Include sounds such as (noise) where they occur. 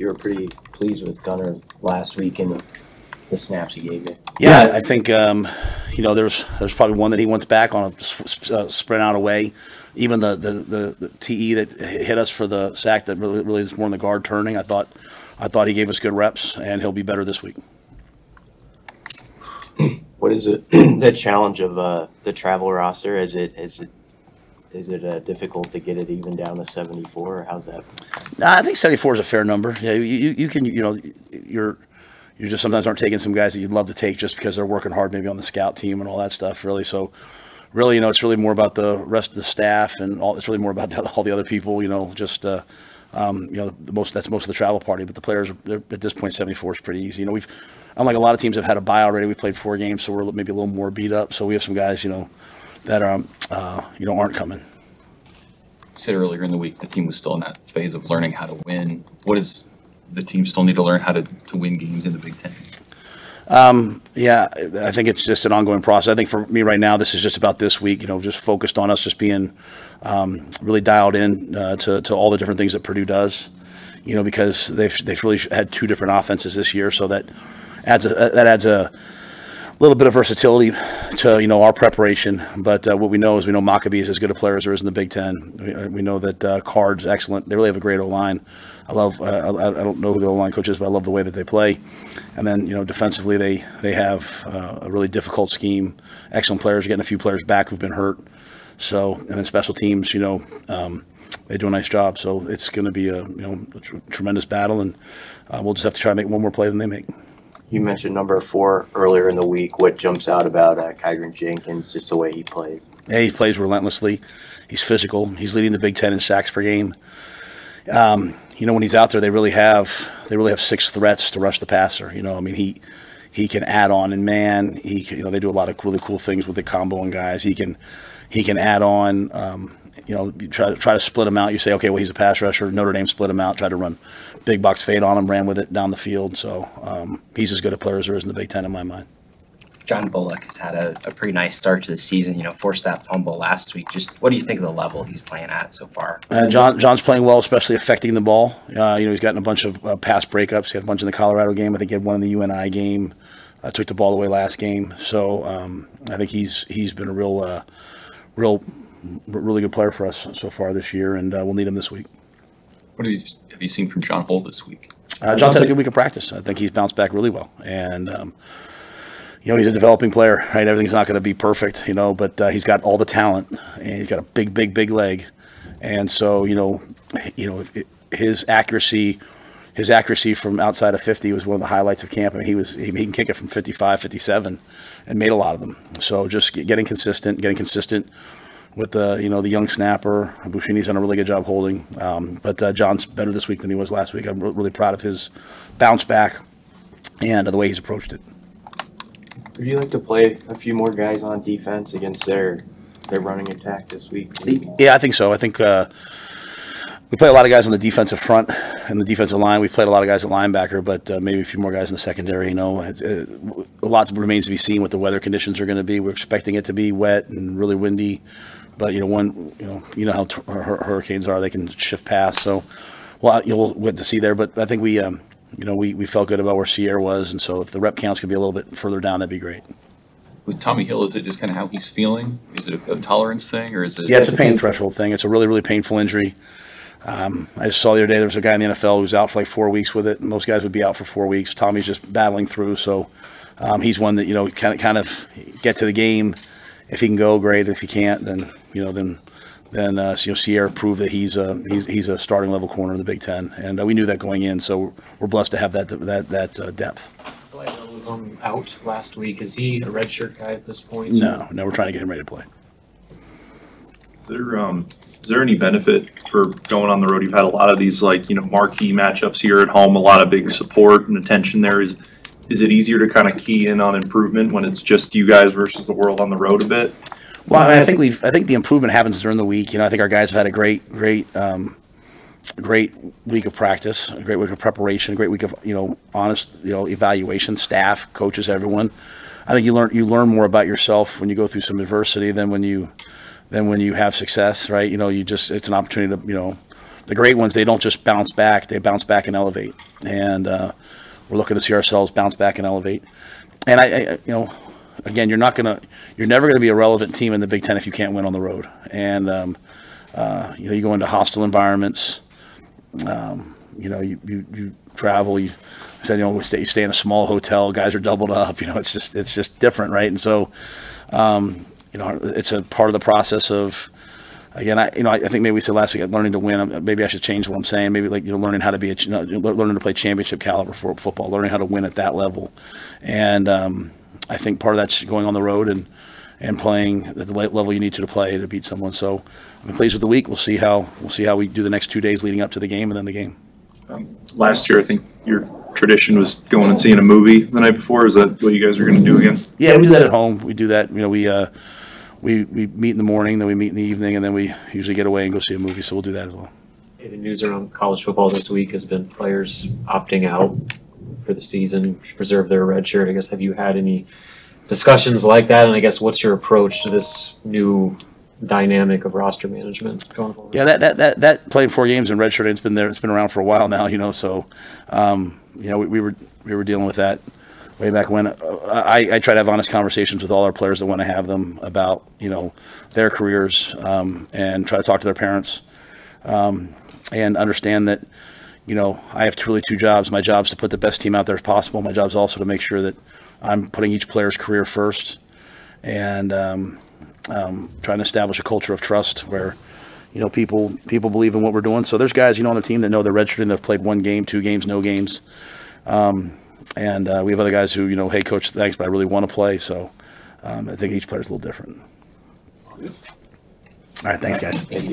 you were pretty pleased with Gunnar last week and the snaps he gave you. Yeah, I think um, you know there's there's probably one that he wants back on a s- uh, sprint out away. Even the, the, the, the TE that hit us for the sack that really, really is more in the guard turning. I thought I thought he gave us good reps, and he'll be better this week. What is it? (clears throat) the challenge of uh, the travel roster? Is it is it is it uh, difficult to get it even down to seventy four? Or how's that? I think 74 is a fair number. Yeah, you, you, can, you know, you're, you just sometimes aren't taking some guys that you'd love to take just because they're working hard maybe on the scout team and all that stuff, really. So, really, you know, it's really more about the rest of the staff and all, it's really more about the, all the other people, you know, just, uh, um, you know, the most, that's most of the travel party, but the players at this point, 74 is pretty easy. You know, we've, unlike a lot of teams have had a bye already, we played four games, so we're maybe a little more beat up. So we have some guys, you know, that are, um, uh, you know, aren't coming. You said earlier in the week the team was still in that phase of learning how to win. What does the team still need to learn how to, to win games in the Big Ten? Yeah, I think it's just an ongoing process. I think for me right now, this is just about this week. You know, just focused on us just being um, really dialed in uh, to to all the different things that Purdue does. You know, because they've they've really had two different offenses this year, so that adds a, that adds a little bit of versatility to you know our preparation. But uh, what we know is we know Maccabee is as good a player as there is in the Big Ten. We, uh, we know that uh, Card's excellent. They really have a great O line. I love. Uh, I, I don't know who the O line coach is, but I love the way that they play. And then you know defensively they they have uh, a really difficult scheme. Excellent players. Getting a few players back who've been hurt. So and then special teams, you know. Um, they do a nice job, so it's going to be a you know a tr- tremendous battle, and uh, we'll just have to try to make one more play than they make. You mentioned number four earlier in the week. What jumps out about uh, Kyron Jenkins? Just the way he plays. Yeah, he plays relentlessly. He's physical. He's leading the Big Ten in sacks per game. Um, you know, when he's out there, they really have they really have six threats to rush the passer. You know, I mean he he can add on and man. He can, you know they do a lot of really cool things with the combo and guys. He can he can add on. Um, you know, you try to try to split him out. You say, okay, well he's a pass rusher. Notre Dame split him out. Tried to run big box fade on him. Ran with it down the field. So um, he's as good a player as there is in the Big Ten in my mind. John Bullock has had a, a pretty nice start to the season. You know, forced that fumble last week. Just what do you think of the level he's playing at so far? Uh, John John's playing well, especially affecting the ball. Uh, you know, he's gotten a bunch of uh, pass breakups. He had a bunch in the Colorado game. I think he had one in the UNI game. Uh, took the ball away last game. So um, I think he's he's been a real, uh, real, really good player for us so far this year, and uh, we'll need him this week. What have you, have you seen from John Hohl this week? Uh, John's had a good week of practice. I think he's bounced back really well, and um, you know he's a developing player. Right, everything's not going to be perfect, you know, but uh, he's got all the talent, and he's got a big, big, big leg, and so you know, you know it, his accuracy. His accuracy from outside of 50 was one of the highlights of camp. I mean, he was he, he can kick it from 55, 57, and made a lot of them. So just getting consistent, getting consistent with the you know the young snapper. Buschini's done a really good job holding, um, but uh, John's better this week than he was last week. I'm re- really proud of his bounce back and the way he's approached it. Would you like to play a few more guys on defense against their their running attack this week? Yeah, I think so. I think uh, we play a lot of guys on the defensive front and the defensive line. We've played a lot of guys at linebacker, but uh, maybe a few more guys in the secondary. You know, It- it- a lot remains to be seen what the weather conditions are going to be. We're expecting it to be wet and really windy, but you know, one you know, you know how t- hur- hur- hurricanes are; they can shift past. So, well, you know, we'll wait to see there. But I think we, um, you know, we, we felt good about where Ceyair was, and so if the rep counts could be a little bit further down, that'd be great. With Tommy Hill, is it just kind of how he's feeling? Is it a, a tolerance thing, or is it? Yeah, it's a pain threshold thing. It's a really, really painful injury. Um, I just saw the other day there was a guy in the NFL who was out for like four weeks with it. Most guys would be out for four weeks. Tommy's just battling through, so um, he's one that you know kind of kind of get to the game. If he can go, great. If he can't, then you know then then uh, you know Ceyair proved that he's a he's, he's a starting level corner in the Big Ten, and uh, we knew that going in. So we're blessed to have that that that uh, depth. Glad was um, out last week. Is he a redshirt guy at this point? No, no, we're trying to get him ready to play. Is there um is there any benefit for going on the road? You've had a lot of these like, you know, marquee matchups here at home, a lot of big support and attention there. Is is it easier to kind of key in on improvement when it's just you guys versus the world on the road a bit? Well, I, mean, I think we've. I think the improvement happens during the week. You know, I think our guys have had a great, great, um, great week of practice, a great week of preparation, a great week of you know honest, you know, evaluation. Staff, coaches, everyone. I think you learn you learn more about yourself when you go through some adversity than when you than when you have success, right? You know, you just it's an opportunity to you know the great ones, they don't just bounce back, they bounce back and elevate. And, uh, we're looking to see ourselves bounce back and elevate. And I, I, you know, again, you're not gonna, you're never gonna be a relevant team in the Big Ten if you can't win on the road. And, um, uh, you know, you go into hostile environments, um, you know, you, you, you travel, you I said, you know, we stay, you stay in a small hotel, guys are doubled up, (laughs) you know, it's just, it's just different, right? And so, um, you know, it's a part of the process of, again, I, you know, I I think maybe we said last week, learning to win. um, Maybe I should change what I'm saying. Maybe like, you know, learning how to be a, you know, learning to play championship caliber for football, learning how to win at that level. And, um, I think part of that's going on the road and, and playing at the level you need to to play to beat someone. So I'm pleased with the week. We'll see how, we'll see how we do the next two days leading up to the game and then the game. Last year, I think your tradition was going and seeing a movie the night before. Is that what you guys are gonna do again? Yeah, we do that at home. We do that, you know, we, uh, we, we meet in the morning, then we meet in the evening, and then we usually get away and go see a movie, so we'll do that as well. Hey, The news around college football this week has been players opting out for the season, to preserve their red shirt. I guess, have you had any discussions like that? And I guess, what's your approach to this new dynamic of roster management going forward? Yeah, that, that, that, that playing four games in redshirt, it's been there, it's been around for a while now, you know, so, um, you know, we, we were, we were dealing with that way back when. Uh, I, I try to have honest conversations with all our players that want to have them about, you know, their careers, um, and try to talk to their parents, um, and understand that, you know, I have truly two jobs. My job's to put the best team out there as possible. My job's also to make sure that I'm putting each player's career first and, um, um, trying to establish a culture of trust where, you know, people people believe in what we're doing. So there's guys, you know, on the team that know they're registered and they've played one game, two games, no games. Um, and uh, we have other guys who, you know, hey, coach, thanks, but I really want to play. So um, I think each player is a little different. All right, thanks, guys.